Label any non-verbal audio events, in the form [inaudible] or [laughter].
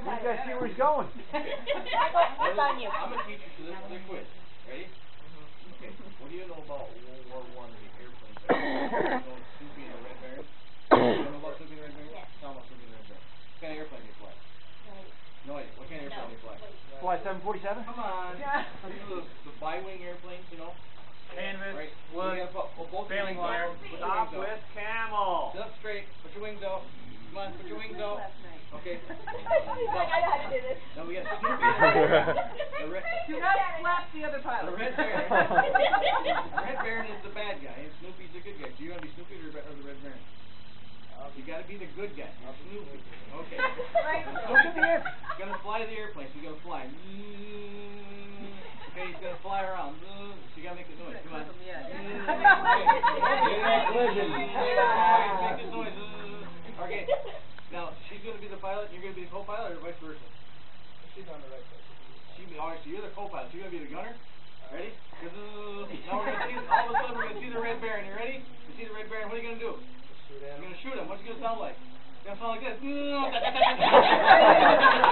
Oh you guys see where he's going. [laughs] [laughs] What's on you? I'm a teacher, so this is a quiz. Ready? Mm-hmm. Okay. What do you know about World War One and the airplane? [coughs] you know Snoopy and the Red Baron? [coughs] You know about Snoopy and the Red Baron? Yes. Tell about Snoopy and the Red Baron. What kind of airplane do you fly? No idea. What kind of airplane do you fly? Fly 747? Come on. Yeah. You know the, the bi-wing airplanes, you know? Canvas, right. wood, failing wire, stop with Come on, put your wings out. Okay. [laughs] He's like, I know how to do this. [laughs] Now we got [laughs] Snoopy. The red, Do not slap the other the red baron. the red baron is the bad guy, and Snoopy's the good guy. Do you want to be Snoopy or, the- or the red baron? Uh, you got to be the good guy. You're Snoopy. Okay. Right. Look at the air. He's gonna fly the airplane. So you gotta fly. Okay, he's gonna fly around. So you gotta make the noise. Come on. Yeah. Collision. Make this noise. Okay. Now she's gonna be the pilot. You're gonna be the co-pilot, or vice versa. She's on the right side. She be alright. So you're the co-pilot. So you're gonna be the gunner. Uh-huh. Ready? Now we're gonna see. All of a sudden we're gonna see the red baron. You ready? You see the red baron. What are you gonna do? Shoot You're gonna shoot him. What's it gonna sound like? It's gonna sound like this. [laughs] [laughs]